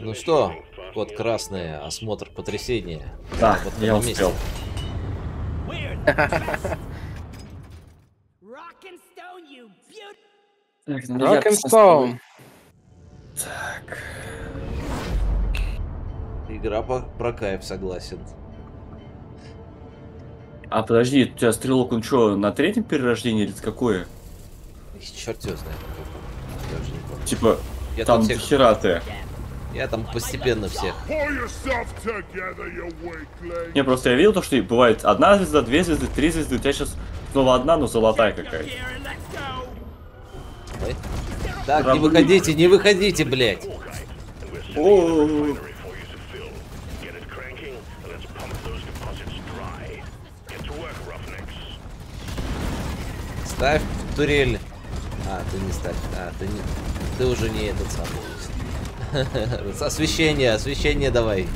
Ну что, код красный, осмотр потрясения. Да, Вот я успел. Яркость Рокенстоун. Так. Игра по- про кайф, согласен. А подожди, у тебя стрелок, он что, на третьем перерождении или какое? Черт его знает. Типа, Я там всех- хера ты. Я там постепенно всех. Не, просто я видел то, что бывает одна звезда, две звезды, три звезды, у тебя сейчас снова одна, но золотая какая-то. Так, не Рабы. выходите, не выходите, блядь. О, Ставь турель. А, ты не ставь. А, ты не. Ты уже не этот самый. Освещение, освещение давай.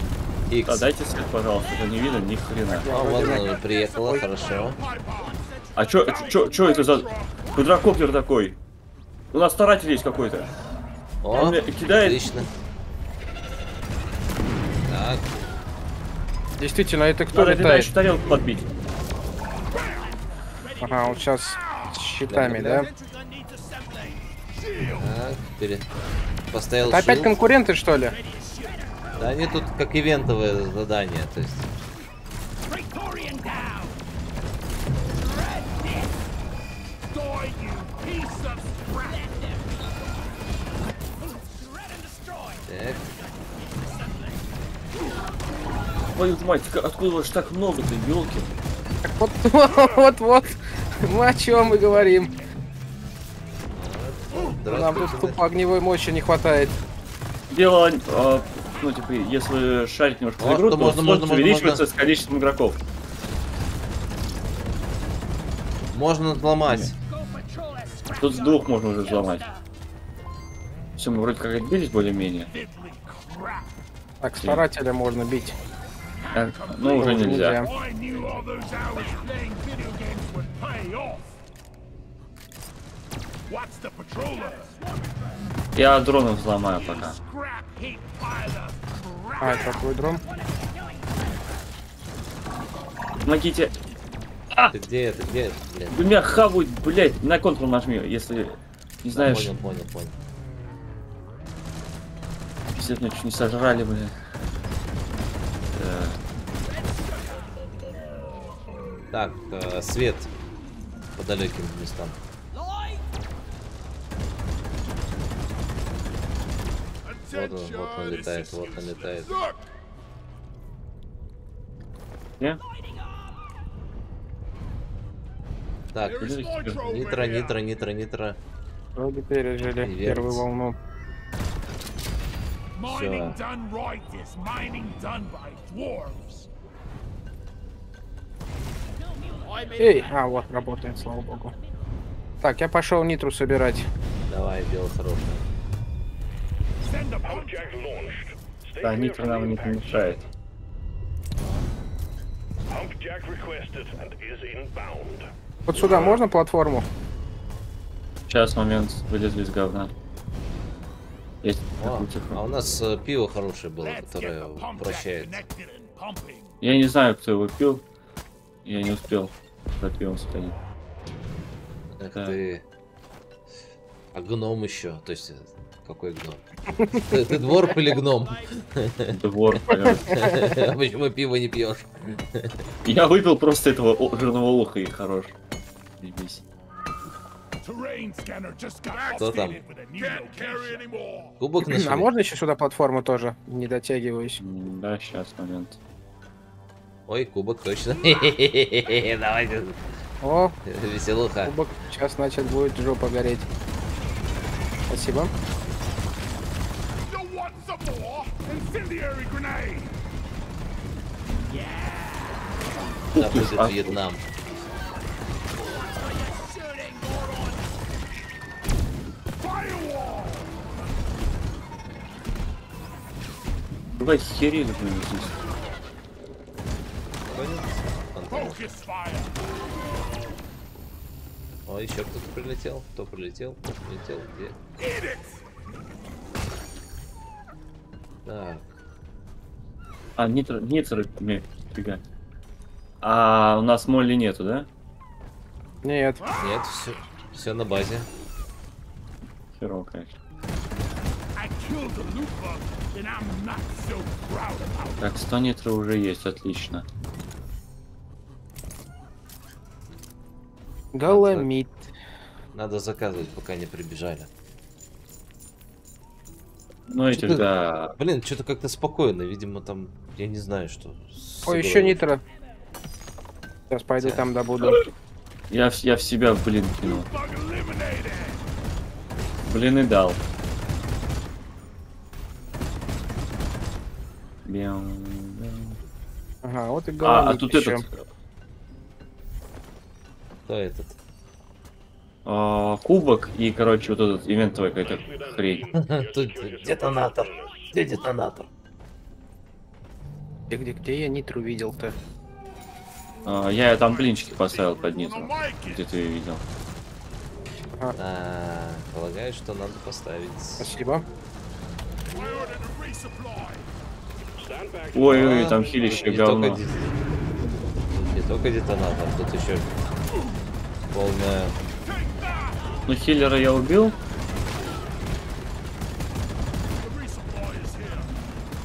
Икс. А дайте свет, пожалуйста, это не видно ни хрена. А, вот она приехала, хорошо. А чё, чё, чё это за квадрокоптер такой? У нас старатель есть какой-то. О, Он кидает. отлично. Так, Действительно, это кто Надо летает? еще тарелку подбить. Ага, он сейчас с щитами, Да, да? так, пере... Поставил Это опять shield. конкуренты, что ли? Да они тут как ивентовое задание, то есть. Так, Твою мать, откуда же так много-то, елки? Так вот, вот, вот. Мы о чем мы говорим? Нам тут тупо огневой мощи не хватает. Дело, а, ну, типа, если шарить немножко О, в игру, то то можно, можно, можно, увеличивается с количеством игроков. Можно scrap Тут с двух можно уже взломать. Все, мы вроде как отбились более-менее. Так, старателя можно бить. А, Ну, уже нельзя. I Я дронов взломаю пока. А, это твой дрон? Помогите. Ты где это, где это, блин? Вы меня хавают, блять, на контрол нажми, если не знаешь, Понял, понял, понял. пиздец, меня чуть не сожрали, блядь. Так, э, свет по далеким местам. Вот он, вот он летает, вот он летает. Не? Так, nitro нитро, over нитро, here. нитро, нитро. Вроде пережили первую волну. Dwarves. Эй, а вот работает, слава богу. Так, я пошел нитру собирать. Давай, дело хорошее. Да, нитро нам не помешает. Вот сюда можно платформу? Сейчас момент вылезли из говна. Есть О, цифр. а у нас э, пиво хорошее было, которое pumping. Я не знаю, кто его пил. Я не успел за пивом сходить. Эх Так. ты. А гном еще, то есть э, какой гном? Ты, ты дворф или гном? Двор, понятно. А Почему пиво не пьешь? Я выпил просто этого жирного лоха и хорош. Got Кто там? Кубок А нашли? можно еще сюда платформу тоже? Не дотягиваюсь. Да, сейчас момент. Ой, кубок точно. Давайте. О, Веселуха. кубок. Сейчас, значит, будет жопа гореть. Спасибо. Да будет. Вьетнам. Firewall! Давай херень блин, здесь. Focus fire! О, еще кто-то прилетел. Кто прилетел? Кто прилетел? Где? Так, А, нитро, нитро, фига. А у нас молли нету, да? Нет. нет, все, все на базе. Херово, конечно. Так, 100 нитро уже есть, отлично. Голомит. Надо заказывать, пока не прибежали. Ну и тогда... Блин, что-то как-то спокойно, видимо, там, я не знаю, что. Ой, еще нитро. Сейчас пойду там добуду. Я, в- я в себя, блин, кинул. Блин, и дал. Ага, вот и А, голомит а тут еще. этот... Кто этот? А, кубок и, короче, вот этот ивентовая какая-то хрень. Тут детонатор. Где детонатор? Где, где, где я нитру видел-то? А, я там блинчики поставил под it. Где ты ее видел? А, полагаю, что надо поставить. Спасибо. Ой-ой, А, там хилище не говно. Только, не только детонатор, тут еще полная. Ну, хиллера я убил.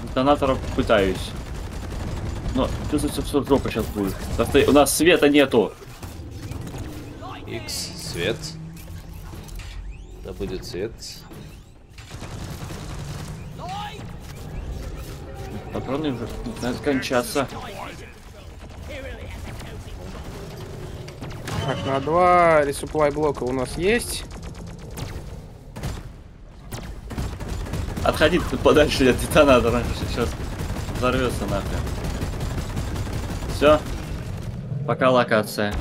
Детонаторов пытаюсь. Но чувствуется, что жопа сейчас будет. У нас света нету. X свет. Да будет свет. Патроны уже начинают кончаться. Так, на два ресуплай блока у нас есть. Отходи ты подальше от детонатора. Сейчас взорвется нахрен. Все. Пока локация.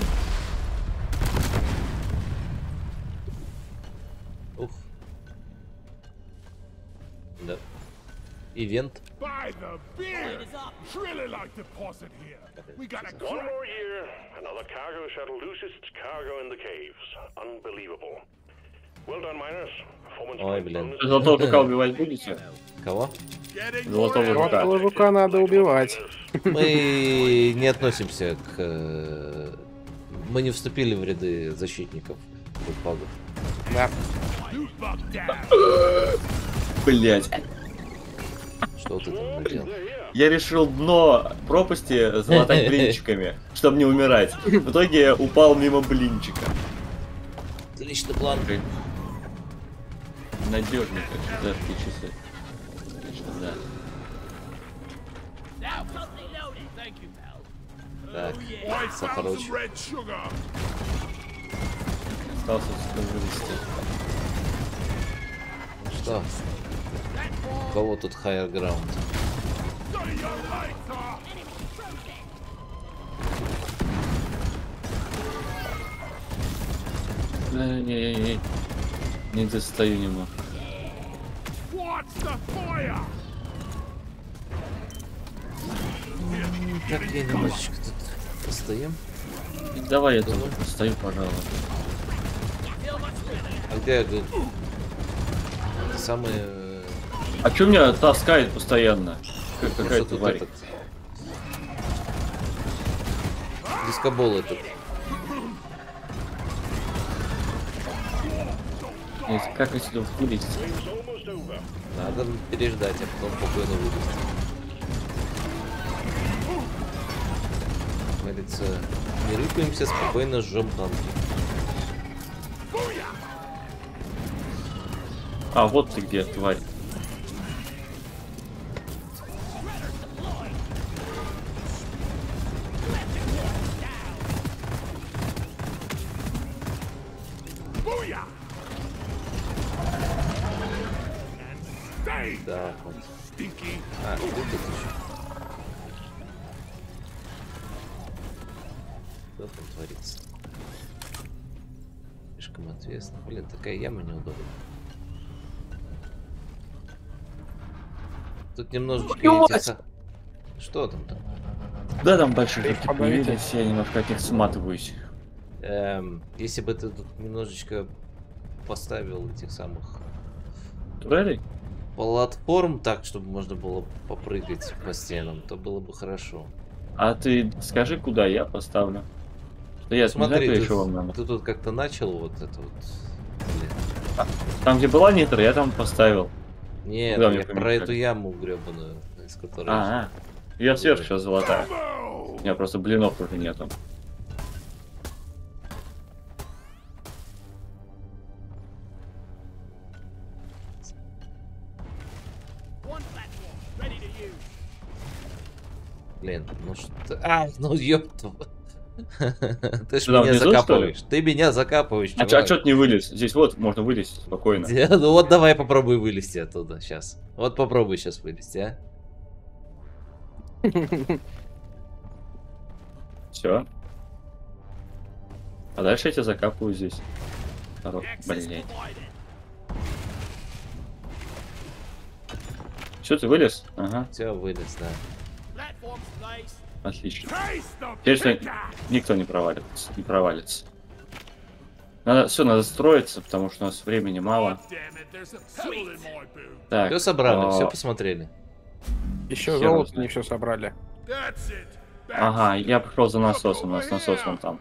Ух. Да. Ивент. By the beer. Really like deposit here. We got a One more year, another cargo shuttle loses its cargo in the caves. Unbelievable. Well done, miners. Ой, блин. Золотого жука убивать будете? Кого? Золотого жука. Золотого жука надо убивать. Мы не относимся к... э, Мы не вступили в ряды защитников. Да. Блять. Что ты там наделал? Я решил дно пропасти залатать блинчиками, чтобы не умирать. В итоге упал мимо блинчика. Отличный план. Надежный, как царские часы. Конечно, да. Так, I found Сахароч. some red sugar. Остался вывести. Ну что? У кого тут higher ground? Later. Не-не-не. Не достаю немного. Так, я немножечко тут постоим. Давай я тут стою, пожалуй. А где э, это самые... А чё меня таскает постоянно? Как ну, какая-то тварь. этот... Дискобол этот. Нет, как отсюда вылезть? Надо переждать, а потом спокойно вылезти. Как Говорится, не рыпаемся, спокойно жжем танки. А, вот ты где, тварь. Такая яма неудобная. Тут немножечко са- Что там там? Да, там большие Ты побоитесь? появились, я немножко от них сматываюсь. Эм, если бы ты тут немножечко поставил этих самых... Турелей? платформ так, чтобы можно было попрыгать по стенам, то было бы хорошо. А ты скажи, куда я поставлю? Я Смотри, смотри, ты, надо. ты тут как-то начал вот это вот. Блин. Там, где была нитро, я там поставил. Нет, Куда мне я про эту яму гребаную, из которой... А, а. Я сверху сейчас золотая. У меня просто блинов уже нету. Блин, ну что... А, ну ёпту. Ты ж Что, меня что закапываешь. Ты меня закапываешь, А чё, а ты не вылез? Здесь вот можно вылезть спокойно. Где? Ну вот давай попробуй вылезти оттуда сейчас. Вот попробуй сейчас вылезти, а. Все. А дальше я тебя закапываю здесь. Access Блин. Все, ты вылез? Ага, Все, вылез, да. Отлично. Теперь что никто не провалится, не провалится. Надо, все, надо строиться, потому что у нас времени мало. Так. Все собрали, а, все посмотрели. Еще золото не все собрали. Ага, я пошел за насосом, у нас насос вон там.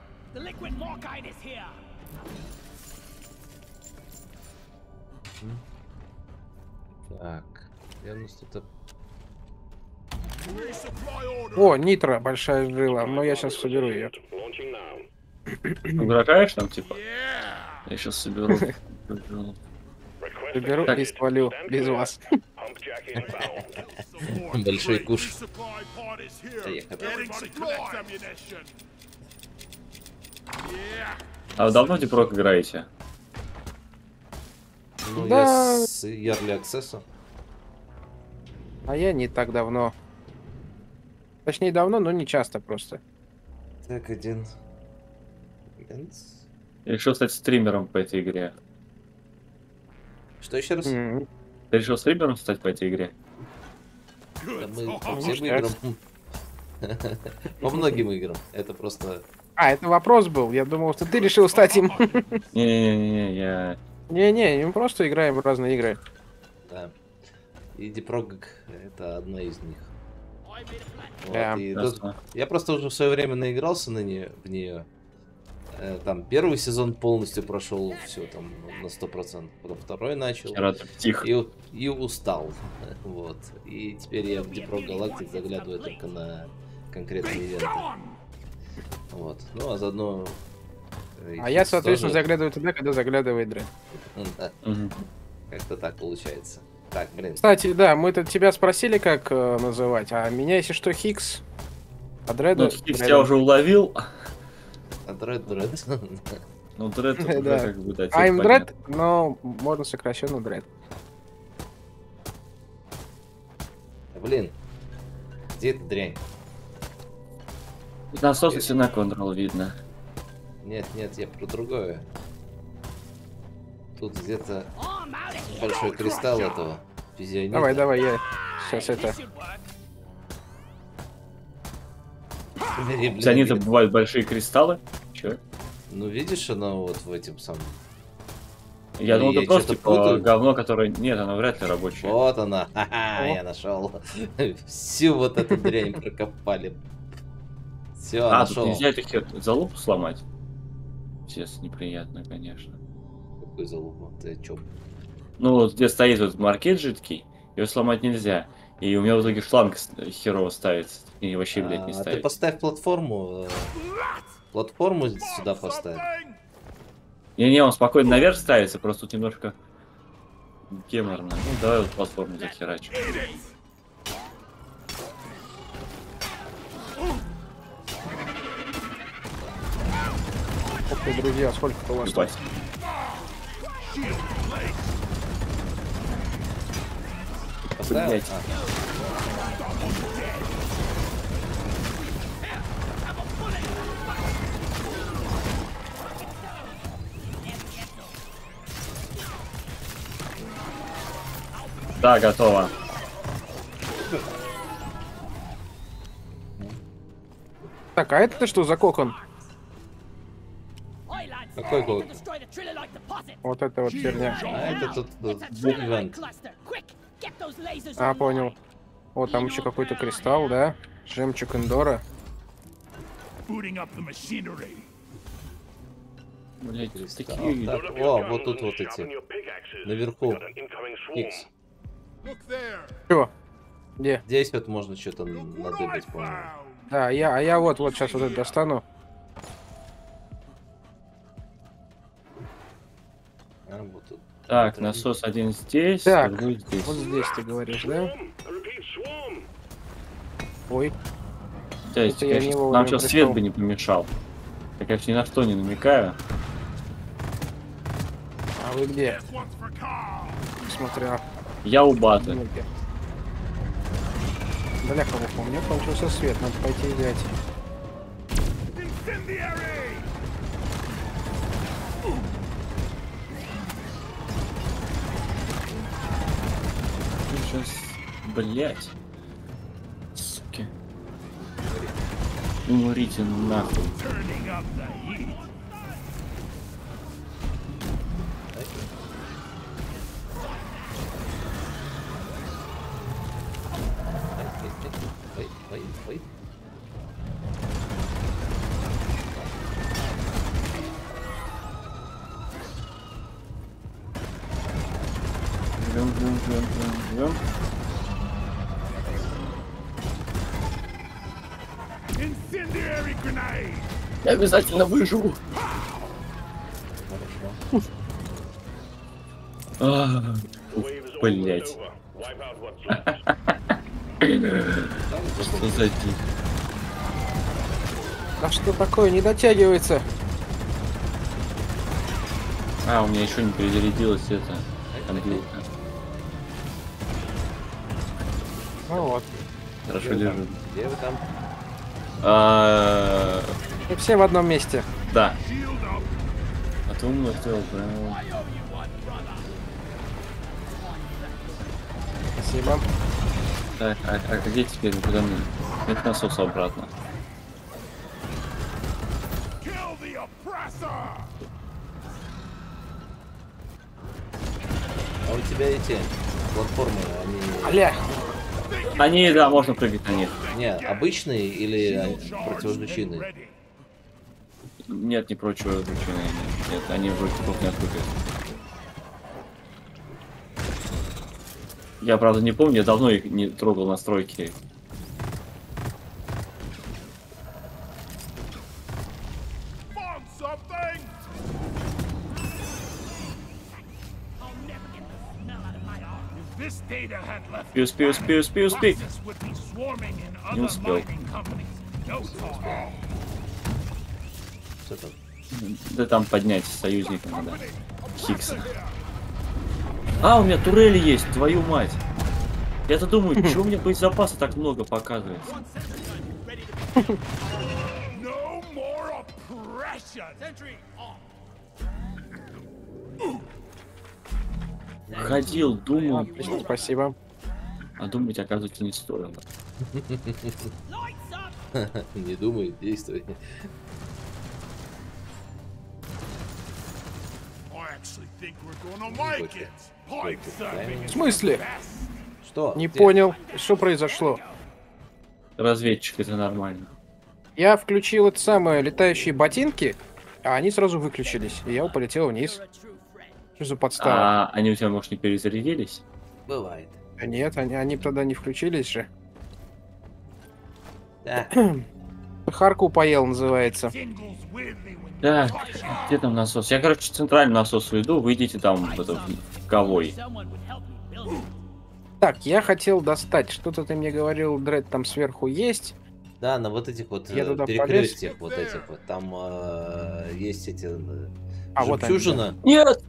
Так, я у нас тут... О, нитро, большая жила. Но я сейчас соберу ее. Угрожаешь там, типа? Я сейчас соберу. Соберу и свалю без вас. Большой куш. А вы давно Дипрок играете? Ну, Да. я с Ярли Аксессу. А я не так давно. Точнее, давно, но не часто просто. Так, один. Я решил стать стримером по этой игре. Что еще раз? М, Ты решил стримером стать по этой игре? Да мы по всем играм. По многим играм. Это просто... А, это вопрос был. Я думал, что ты решил стать им. Не-не-не, я... Не-не, мы просто играем в разные игры. Да. И Дипрог это одна из них. Вот, Да, и тут-. Я просто уже в свое время наигрался на нее, в нее. Э, Там первый сезон полностью прошел, все там на сто процентов. Потом второй начал. Тихо. И, и устал. Вот. И теперь я в Дипрог Галактик заглядываю только на конкретные ивенты. Вот. Ну, а заодно... э, А я, соответственно, тоже- заглядываю туда, когда заглядывает Мгм. Как-то так получается. Так, блин. Кстати, да, мы тут тебя спросили, как э, называть, а меня, если что, Хикс. А Дреда... Ну, Хикс я уже уловил. А Дред, Дред. Ну, Дред уже Да. как бы, да, I'm Дред, но можно сокращенно Дред. Блин. Где эта дрянь? Насос все на контрол видно. Нет, нет, я про другое. Тут где-то Большой кристалл этого физионита. Давай, давай, я сейчас это... Цианита блин. бывают большие кристаллы. Че? Ну видишь, она вот в этим самом. Я думал, это просто типа путаю? говно, которое... Нет, оно вряд ли рабочее. Вот она. Ха-ха, я нашел. Всю вот эту дрянь прокопали. Все, А, тут нашел. нельзя эту хер... залупу сломать. Пиздец, неприятно, конечно. Какой залупу? Ты чё? Ну, вот где стоит вот маркет жидкий, ее сломать нельзя. И у меня в итоге шланг с- херово ставится. И вообще, блядь, не А, ты ставит. поставь платформу. э, Платформу сюда поставь. Не-не, он спокойно наверх ставится, просто тут немножко геморно. Ну, давай вот платформу захерачу. Ух ты, друзья, сколько-то у вас. Ебать. Поставил? Блядь. А, Да, готово. Так, а это что за кокон? Какой deposit. Вот это вот херня. А это тут a буквент. А, понял. О, там еще какой-то кристалл, да? Жемчуг Эндора. Блять, такие... Так, о, вот тут вот эти. Наверху. Икс. Чё? Где? Здесь вот можно что-то надыбать, по-моему. found. Да, я, а я вот, вот сейчас вот это достану. Так, насос один здесь, Так, другой здесь. Вот здесь ты говоришь, да? Ой, Да, я конечно, не нам сейчас свет бы не помешал. Я, конечно, ни на что не намекаю. а вы где? Смотря. Я у баты. Бляха, у меня кончился свет, надо пойти взять. Блять. Суки. Умрите нахуй. Обязательно выживу. А, блять. Что за? А что такое? Не дотягивается. А, у меня еще не перезарядилась это компьютер. Ну вот. Хорошо Где вы лежит. там? Где вы там? А, И все в одном месте. Да. А ты умно сделал, правильно. Спасибо. Так, а, а где теперь? Куда мне? Нет насоса обратно. А у тебя эти платформы, они Аля! Они, да, можно прыгать на них. не обычные или противозвучные? Нет, не прочего изучения. Нет, нет, они вроде как не открыты. Я, правда, не помню, я давно их не трогал настройки. Want something? If this data had left Что там? Да там поднять союзника надо. Хикса. А, у меня турели есть, твою мать. Я-то думаю, чего у меня боезапаса так много показывается? Ходил, думал, спасибо. а думать, оказывается, не стоило. Не думай, действуй. В смысле? Что? Не Где? понял, что произошло. Разведчик, это нормально. Я включил это самое летающие ботинки, а они сразу выключились. И я полетел вниз. Что за подстава? А они у тебя, может, не перезарядились? Бывает. А нет, они, они тогда не включились же. Да. Харку поел, называется. It. где там насос? Я, короче, центральный насос уйду, выйдите там в, это, в ковой. Так, я хотел достать. Что-то ты мне говорил, Дред, там сверху есть. Да, на вот этих вот Я э, туда перекрестиях вот этих вот. Там э, есть эти э, А, вот они, жемчужина. Нет!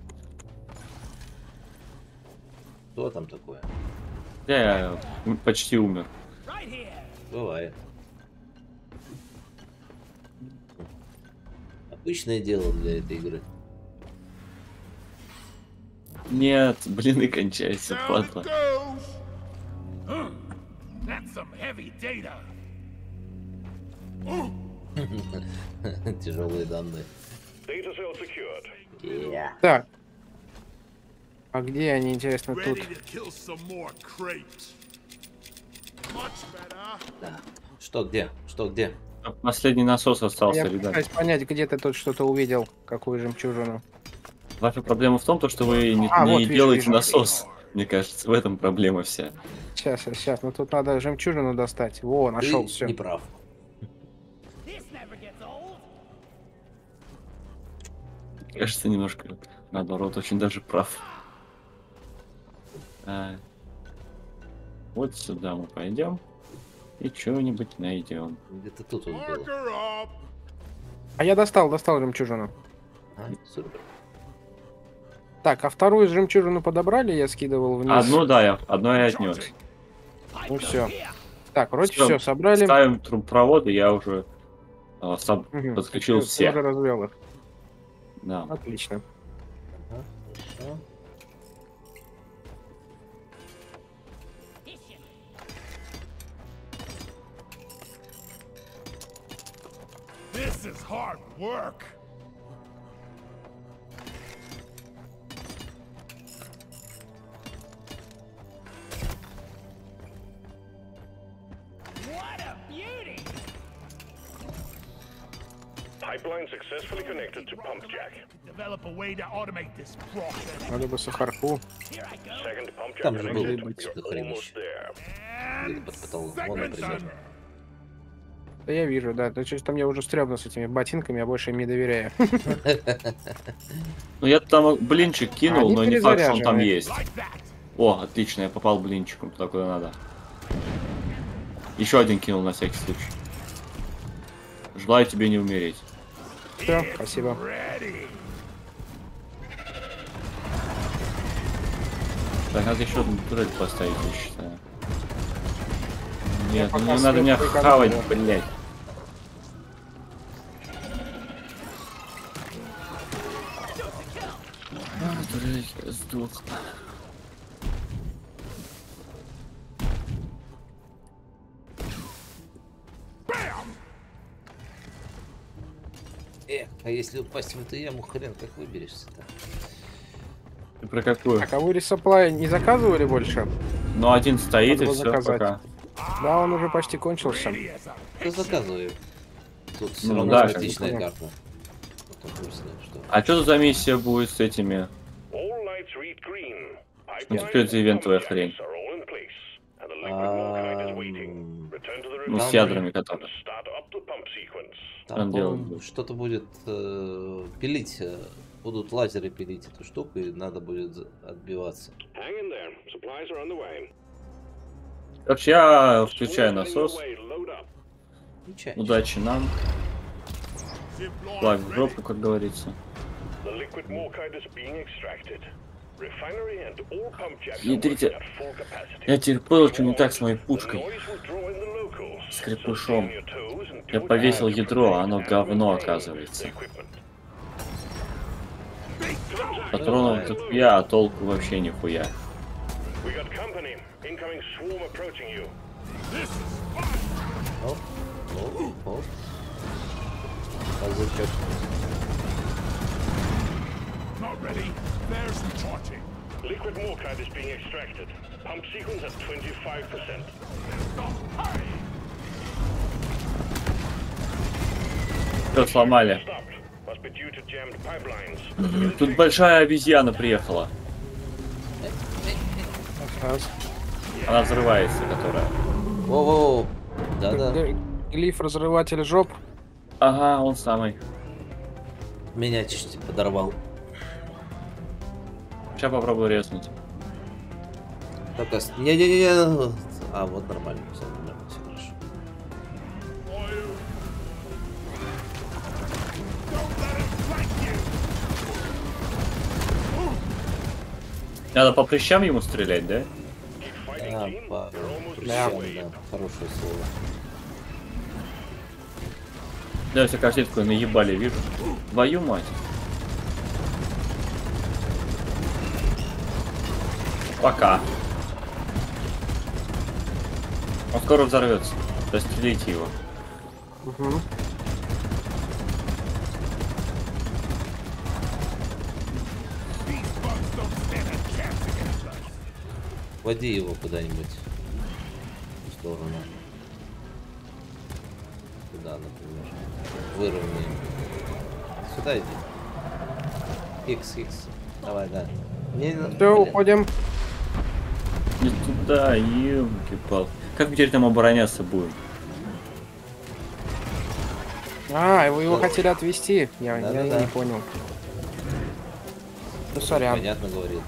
Что там такое? Я почти умер. Бывает. Обычное дело для этой игры. Нет, блин, и кончается, падла. Тяжелые данные. Yeah. Так. А где они, интересно, тут? Да. Что где? Что где? Последний насос остался, Я ребят. пытаюсь понять, где ты тут что-то увидел, какую жемчужину. Ваша проблема в том, то, что вы не, А, не вот вижу, делаете вижу. насос. Мне кажется, в этом проблема вся. Сейчас, сейчас, ну тут надо жемчужину достать. Во, нашел Ты все. не прав. Кажется, немножко наоборот, очень даже прав. А, вот сюда мы пойдем и что-нибудь найдем. Где-то тут her up. А я достал, достал жемчужину. А, супер. Так, а вторую жемчужину подобрали, я скидывал вниз. Одну, да, я, одно я отнес. Ну все. Так, вроде Всё, все, собрали. Ставим трубопроводы, я уже а, соб- Мгм, подключил все. Развел их. Да. Отлично. Ага, хорошо. This is hard work. What a beauty! Pipeline successfully connected to pump jack. Develop a way to automate this process. Надо бы сахарку. Here I go. Second pump jack Там же был connected. какой-то You're хренищ. almost there. Где-то под потолком, вон, Second например. Да я вижу, да. То что-то мне уже стрёмно с этими ботинками, я больше им не доверяю. Ну я там блинчик кинул, но не факт, что он там есть. О, отлично, я попал блинчиком туда, куда надо. Еще один кинул на всякий случай. Желаю тебе не умереть. Все, спасибо. Так, надо еще одну турель поставить, я считаю. Нет, ну пока не надо меня хавать, блядь. Э, а если упасть в эту яму, хрен как выберешься-то? Ты про какую? А вы ресаплай не заказывали больше? Ну, один стоит Надо и все заказать. пока. Да, он уже почти кончился. Кто заказывает? Тут все Ну равно да, конечно. карта. Что. А что за миссия будет с этими? Ну, теперь за ивентовая хрень. The Ну, с ядрами которые. Там, что-то будет э, пилить. э, Будут лазеры пилить эту штуку, и надо будет отбиваться. Короче, я включаю насос. Ничего. Удачи нам. Флаг в жопу, как говорится. Capacity. Я теперь понял, что не так с моей пушкой. noise will draw in the locals, С so крепышом. stay on your toes and Я повесил ядро, а оно говно, оказывается. Патронов тут я, а толку вообще нихуя. Оп, оп, оп. Liquid morkite is being extracted. Pump sequence at 25%. Stop. Hurry. Все сломали. Stopped. Must be due to jammed pipelines. Тут большая обезьяна приехала. Она взрывается, которая. Воу-воу. Да-да. Глиф разрыватель жоп. Ага, он самый. Меня чуть подорвал. Сейчас попробую резнуть. Только... с- Не-не-не. А, вот нормально. Все нормально, все хорошо. Надо по прыщам ему стрелять, да? А, по... Да. да, хорошее слово. Да, я всякую сетку наебали, вижу. Твою мать. Пока. Он скоро взорвется. Его. Угу. Bugs don't stand a chance Води его куда-нибудь в сторону. Куда, например? Выровняем. Сюда иди. Икс, икс. Давай, да. Не, Все, блин. уходим. Не туда, елки-пал. Как мы теперь там обороняться будем? А, вы его хотели отвезти. Я, я Да-да-да. не понял. Ну, сорян. Понятно говорит.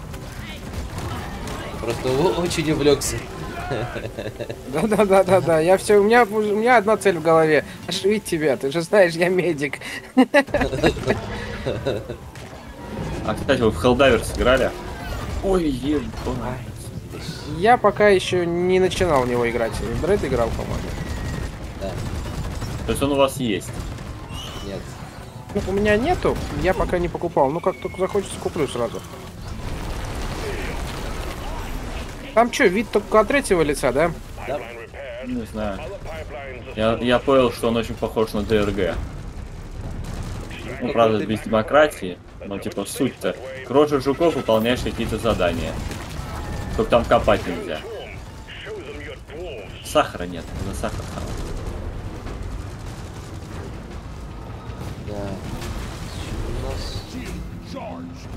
Просто очень увлекся. Да-да-да-да-да. Я все, у меня, у меня одна цель в голове. Ошибить тебя. Ты же знаешь, я медик. А, кстати, вы в Helldiver сыграли? Ой, ебать. Я пока еще не начинал в него играть. Дред играл, по-моему. Да, То есть он у вас есть? нет. Ну, у меня нету, я пока не покупал. Ну, как только захочется, куплю сразу. Там что, вид только от третьего лица, да? Repaired. Не знаю. Я, я понял, что он очень похож на ДРГ. Ну, правда, без демократии. Но, типа, суть-то. Крожа жуков выполняешь какие-то задания. Только там копать нельзя. Сахара нет, на сахар там. Да. Чё у нас? Charge.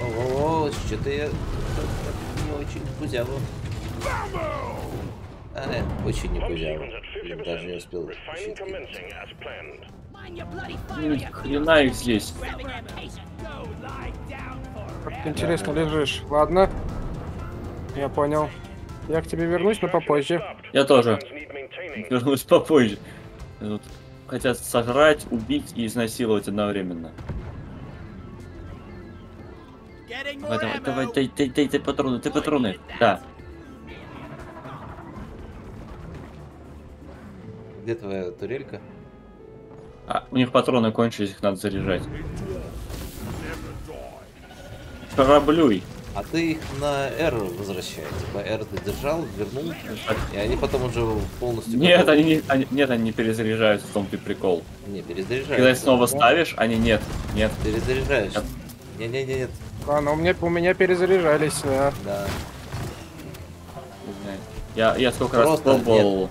О, что-то я не очень кузяво. А, э, очень не кузяво. Даже не 50%. успел Ну, ни you хрена их здесь. Как ты интересно лежишь. Ладно. Я понял. Я к тебе вернусь, но попозже. Я тоже. Вернусь попозже. Тут хотят сожрать, убить и изнасиловать одновременно. Давай, давай, давай, дай, дай, дай, дай патроны, дай патроны. Да. Где твоя турелька? А, у них патроны кончились, их надо заряжать. Кораблюй. А ты их на R возвращай. Типа R ты держал, вернул, и они потом уже полностью... Нет, готовы. они не, они, нет, они не перезаряжаются, в том-то и прикол. Не, перезаряжаешь. Когда снова ставишь, они нет, нет. Перезаряжаешь. Нет. Не-не-не, нет. А, ну у меня, у меня перезаряжались, да. Да. не знаю. Я, я сколько раз Просто пробовал,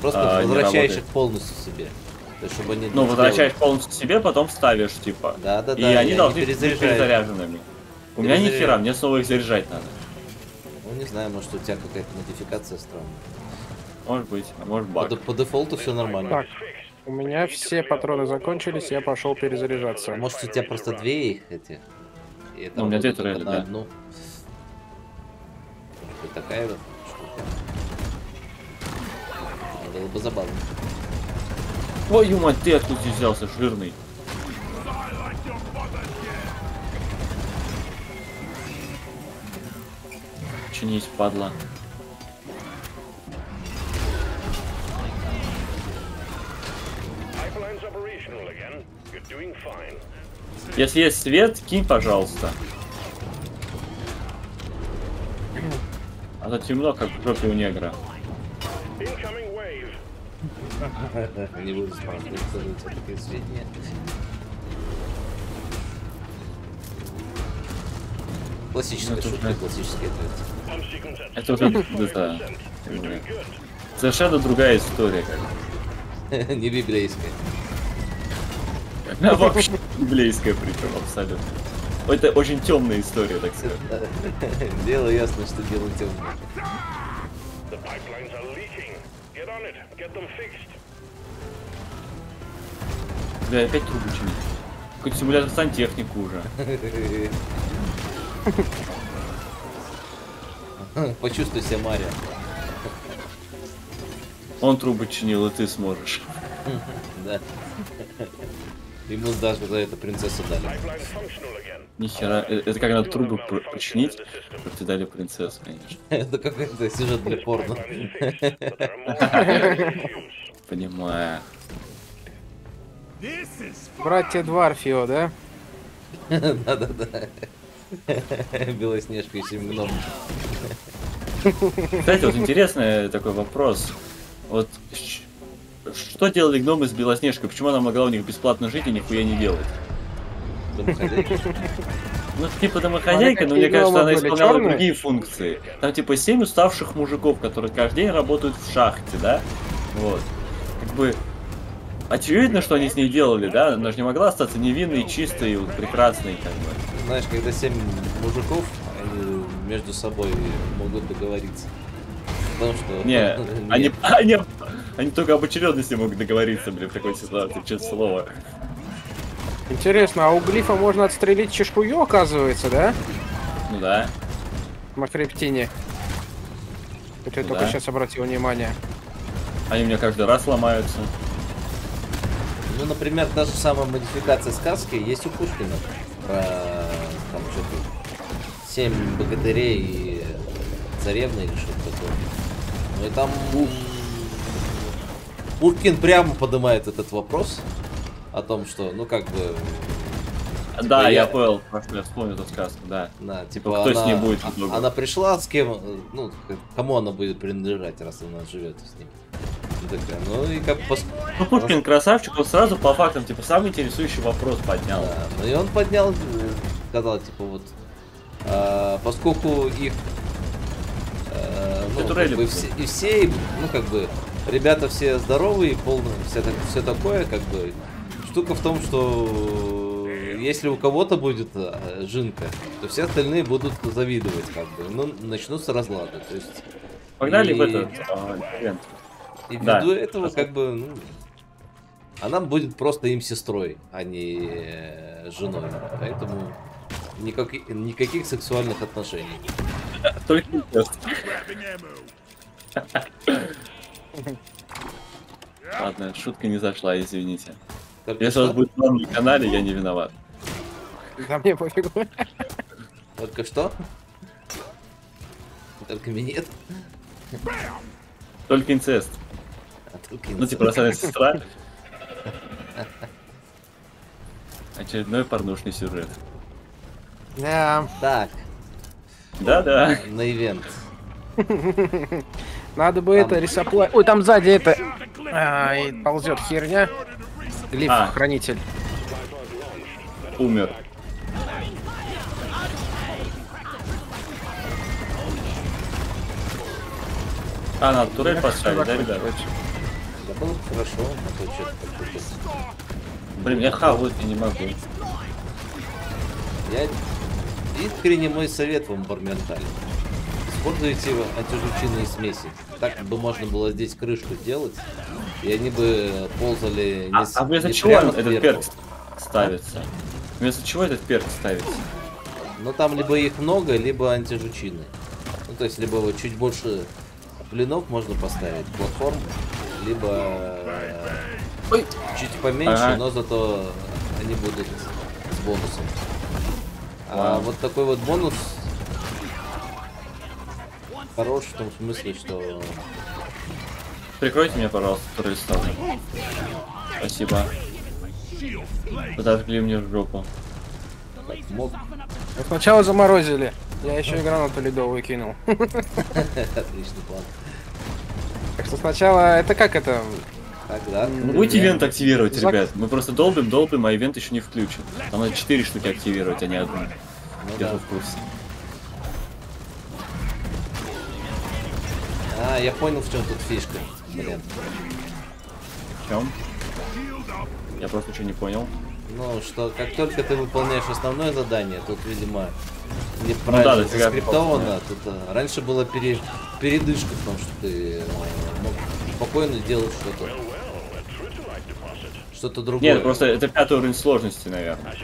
Просто А, возвращаешь их полностью себе. То есть, чтобы они ну, возвращаешь полностью себе, потом ставишь, типа. Да, да, и да. они должны быть перезаряженными. У меня ни хера, мне снова их заряжать надо. Ну, не знаю, может, у тебя какая-то модификация странная. Может быть, а может По, баг. де- по дефолту все нормально. Так, у меня все патроны закончились, я пошел перезаряжаться. А Может, у тебя просто две их этих? И это Ну, у меня две турели, да. одну. Может быть, такая вот штука. Было бы забавно. Ой, мать, ты откуда здесь взялся, жирный? Чинись, падла. Если есть свет, кинь, пожалуйста. А то темно, как в жопе у негра. Не буду спрашивать, тебя такие сведения. Классическая Ну, это шутка, классический ответ. Это уже, good. совершенно другая история. Как. Не библейская. А вообще библейская причем абсолютно. Это очень темная история, так сказать. Дело ясно, что дело темное. Бля, опять трубу чинить. Какой-то симулятор сантехника уже. Почувствуй себя Мария. Он трубы чинил, и ты сможешь. Да. Ему даже за это принцессу дали. Нихера, э, это как надо трубы починить, чтобы тебе дали принцессу, конечно. Это какой-то сюжет для порно. Понимаю. Братья Дварфио, да? Да-да-да. Белоснежка и семь гном. Кстати, вот интересный такой вопрос. Вот что делали гномы с Белоснежкой? Почему она могла у них бесплатно жить и нихуя не делать? Ну, типа домохозяйка, но мне кажется, она исполняла чёрные? другие функции. Там типа семь уставших мужиков, которые каждый день работают в шахте, да? Вот. Как бы очевидно, что они с ней делали, да? Она же не могла остаться невинной, чистой, вот, прекрасной, как бы. Знаешь, когда семь мужиков, они между собой могут договориться. Потому что... Не, они, они, они только об очередности могут договориться, блин, в такой ситуации, честное слово. Интересно, а у глифа можно отстрелить чешую, оказывается, да? Ну да. На хребтине. Вот я Ну только да. сейчас обратил внимание. Они мне каждый раз ломаются. Ну, например, та же самая модификация сказки есть у Пушкина. Про семь богатырей и царевны или что-то такое. Ну и там м, Пушкин прямо поднимает этот вопрос о том, что, ну как бы, да, я- я понял, про что я вспомнил эту сказку, да. на, Типа, типа, кто с она, ней будет в итоге? она пришла с кем, ну, кому она будет принадлежать, раз она живет с ним. Ну, такая, ну и как пос- Ну, Пушкин красавчик, он сразу по фактам, типа, самый интересующий вопрос поднял. Да, ну и он поднял, сказал, типа, вот, поскольку их, э, ну, как бы все, и все, ну, как бы, ребята все здоровые, полные, все, так- все такое, как бы, штука в том, что если у кого-то будет э, жинка, то все остальные будут завидовать, как бы, ну, начнутся разлады, то есть, Погнали в И- этот а, и Да. ввиду этого, как бы, ну, она будет просто им сестрой, а не э, женой. Поэтому никаких, никаких сексуальных отношений. Только. Ладно, шутка не зашла, извините. Только Если у вас будет план на канале, я не виноват. Да мне пофигу. только что. Только минет. Только инцест. А только Ну, типа, родная сестра. Очередной порнушный сюжет. Да, Так, Да-да. на ивент. надо бы это рисоплай. Ой, там сзади это а, и ползет херня. Глиф, А. хранитель. Умер. А, надо турель поставить, да, ребят? Да было бы хорошо, а то что-то Блин, я хавать не могу. Я искренне мой совет вам, Барменталь. Используйте антижучинные смеси. Так бы можно было здесь крышку делать, и они бы ползали не, А, с- а вместо не чего прямо этот перк ставится? Вместо чего этот перк ставится? Но там либо их много, либо антижучины. Ну, то есть, либо вот чуть больше блинов можно поставить, платформ, либо э, чуть поменьше, Ага. но зато они будут с бонусом. А вот такой вот бонус хорош в том смысле, что Прикройте меня, пожалуйста, ставлю. Спасибо. Подожгли мне в жопу. мог Ну, Сначала заморозили. Я еще и гранату ледовую кинул. отличный план. Так что сначала это как это? Так, да. Ну, будете ивент активировать, Зак- ребят. Мы просто долбим, долбим, а ивент еще не включен. Там надо 4 штуки активировать, а не одну. Ну Держу да. в курсе. А, я понял, в чем тут фишка. Блин. В чем? Я просто ничего не понял. Ну, что как только ты выполняешь основное задание, тут, видимо, Ну неправильно да, дофига заскриптовано. Тут а, раньше была пере- передышка в том, что ты э, мог спокойно делать что-то. Что-то другое. Нет, просто это пятый уровень сложности, наверное.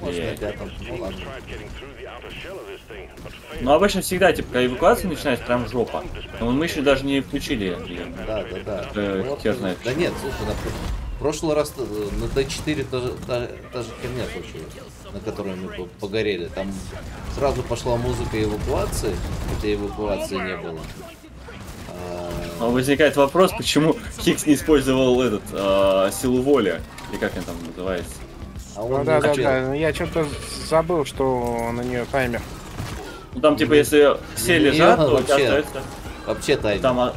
Ну. Ну, обычно всегда, типа, когда эвакуация начинается, прям жопа. Но мы еще даже не включили. Да, да, да. Э, Вот, хер знает. Да нет, слушай, на пр- прошлый раз э, на Т4 тоже, та, та же херня случилась, на которой мы по- погорели. Там сразу пошла музыка эвакуации, хотя эвакуации не было. А, возникает вопрос, почему Хикс не использовал этот, а, силу воли. Или как он там называется. а он Ну да, да, да. Я что-то забыл, что на нее таймер. Ну там типа если все Не, лежат, то у тебя вообще. остается Вообще таймер. там. а,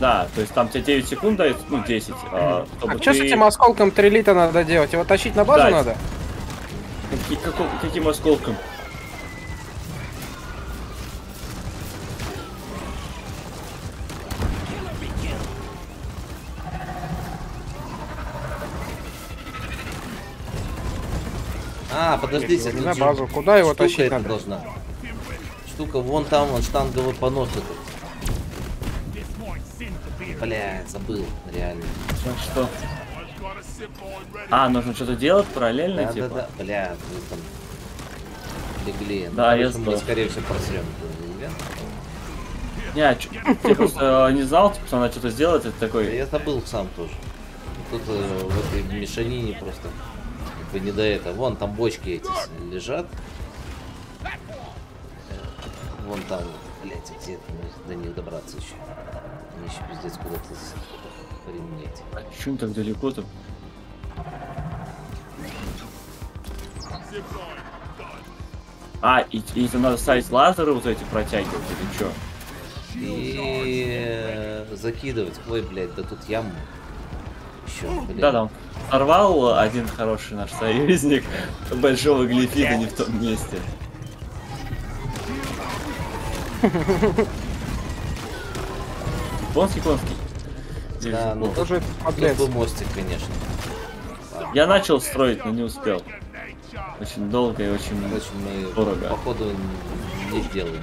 Да, то есть там тебе 9 секунд дает, ну 10. а, чтобы А что с ты- этим осколком трилита надо делать? Его тащить на базу Да. надо? Каким осколком? А, подождите, Не на базу. Куда его тащить надо? должна. Штука вон там, вон штанговый понос этот. This might sin to be Бля, забыл, реально. Ну что? А, нужно что-то делать параллельно, Да, типа? да, да. Бля, вы там легли. Да, Ну, я короче, Мы, скорее всего, просрем. Не, а я просто не знал, типа, что надо что-то сделать, это Да такой... Я забыл сам тоже. Тут э, в этой мешанине просто бы не до этого. Вон там бочки эти лежат. Вон там, блять, где до них добраться еще. Они еще пиздец куда-то хренеть. А чё они так далеко-то? А, и, и это надо ставить лазеры вот эти протягивать или что? И э, закидывать. Ой, блядь, да тут яму. Еще. Да, там сорвал один хороший наш союзник большого глифида не в том месте. Японский. Или Да, ну? Тоже был мостик, конечно. Я начал строить, но не успел. Очень долго и очень... Короче, мы Дорого. походу не сделаем.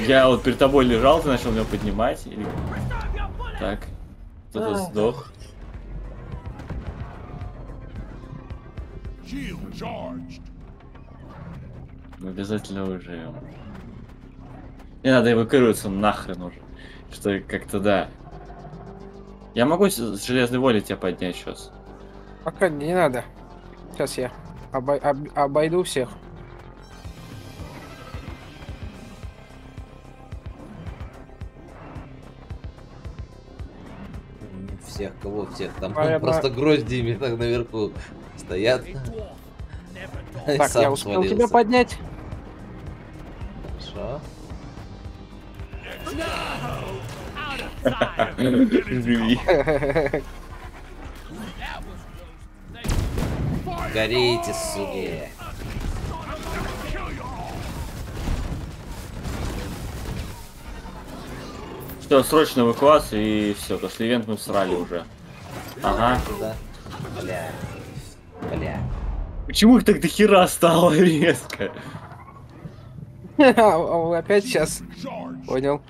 Я вот перед тобой лежал, ты начал меня поднимать. Или... Так. Кто-то сдох. Мы обязательно выживем. Не надо эвакуироваться нахрен уже. Что как-то да. Я могу с железной воли тебя поднять сейчас. Пока не надо. Сейчас я обой- об- обойду всех. Всех, кого всех? Там Наверное- просто гроздьями так наверху стоят. Так, сам я успел свалился. тебя поднять. Хорошо. Живи. Горите, суки. Все, срочно эвакуация и все, потому что ивент мы всрали уже. Ага. Туда. Бля. Бля. Почему их так до хера стало резко? А, Опять сейчас. Понял.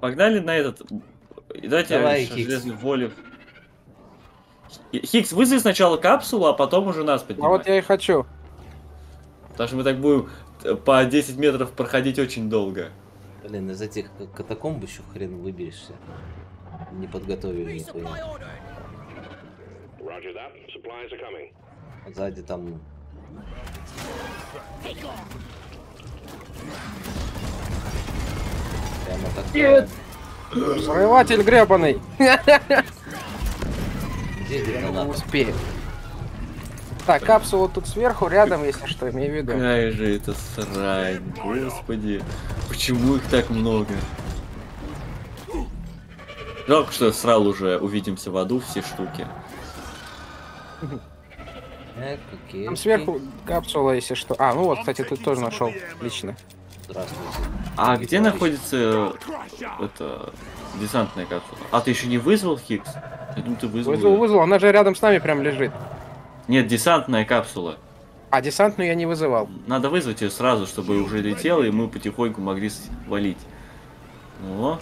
Погнали на этот. И Давайте Давай, ш- Хикс. железную волю. Хи- Хикс, вызови сначала капсулу, а потом уже нас А поднимать. вот я и хочу. Потому что мы так будем э, по 10 метров проходить очень долго. Блин, из этих катакомб еще хрен выберешься. Не подготовили нихуя. Сзади там... Прямо так... Нет! Взрыватель гребаный. Где Не детонатор? успею. Так, капсула тут сверху, рядом, если что, имею в виду. Какая же это срань, господи. Почему их так много? Жалко, что я срал уже увидимся в аду все штуки. Какие? Там сверху капсула, если что. А, ну вот, кстати, ты тоже нашел. Отлично. Здравствуйте. А где находится это десантная капсула? А ты еще не вызвал Хикс? Я думаю, ты вызвал. Вызвал, вызвал, она же рядом с нами прям лежит. Нет, десантная капсула. А десантную я не вызывал. Надо вызвать ее сразу, чтобы уже летела, и мы потихоньку могли свалить. Ну,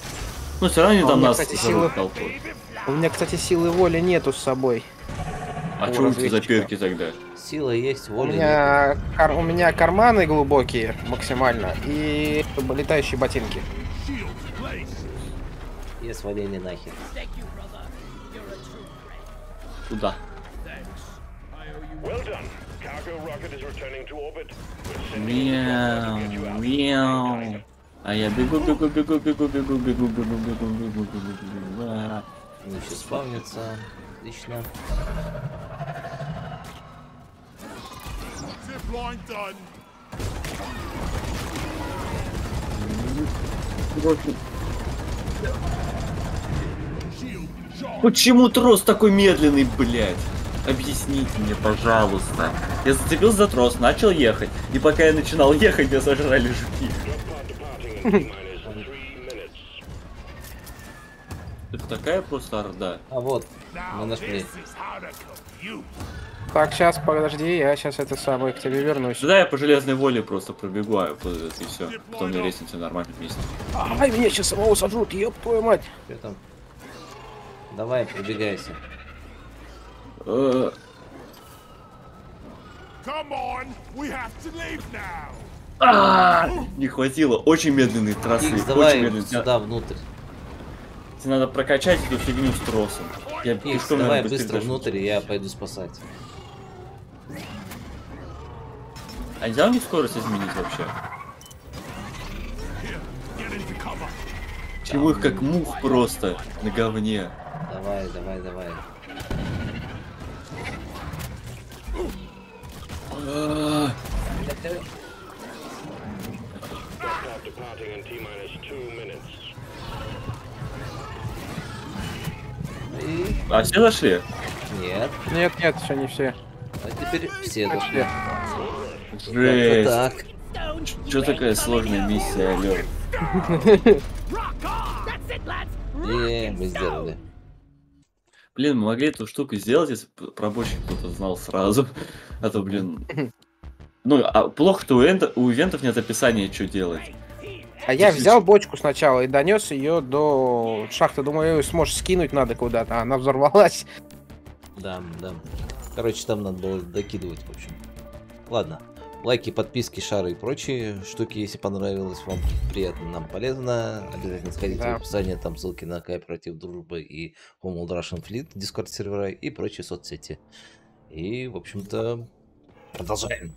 ну все равно они А у там меня, нас кстати, силы- толпой. У меня, кстати, силы воли нету с собой. А у что у тебя за перки тогда? Сила есть, У воля нет. меня, кар- у меня карманы глубокие максимально и летающие ботинки. Есть сваление нахер. Куда? Well done. Cargo rocket is returning to orbit. We're sending in Мяу, мяу. А я бегу, бегу, бегу, бегу, бегу, бегу, бегу, бегу, бегу, бегу, бегу. А. Ну, еще спавнится. Отлично. Zip line done. Shield charged. почему трос такой медленный, блядь? Объясните мне, пожалуйста. Я зацепился за трос, начал ехать. И пока я начинал ехать, меня сожрали жуки. Это такая просто орда. А вот, мы нашли. Так, сейчас, подожди, я сейчас это самое к тебе вернусь. Сюда я по железной воле просто пробегу, а и все. Потом мне лестница нормально вместе. Ай, меня сейчас самого сожрут, ёб твою мать. Что там? Давай, пробегайся. Э, а, Не хватило. Очень медленные трассы. Икс, Очень давай медленные. сюда, внутрь. Тебе надо прокачать эту фигню с тросом. Я Икс, пешком, давай быстро внутрь, и я пойду спасать. А нельзя у них скорость изменить вообще? Чему их как мух просто на говне? Давай, давай, давай. А все зашли? Нет. Нет, нет, еще не все. А теперь все дошли. Почти. Жесть. Так. Что такая сложная миссия, алё? И мы сделали. Блин, мы могли эту штуку сделать, если больше кто-то знал сразу. А то, блин... Ну, а плохо, что у, энта- у ивентов нет описания, что делать. А я взял бочку сначала и донес ее до шахты. Думаю, ее сможешь скинуть надо куда-то. а Она взорвалась. Да, да. Короче, там надо было докидывать, в общем. Ладно. Лайки, подписки, шары и прочие штуки, если понравилось вам приятно, нам полезно. Обязательно сходите Да. в описание, там ссылки на кооператив дружбы и Homeworld Russian Fleet, Discord сервера и прочие соцсети. И, в общем-то, продолжаем.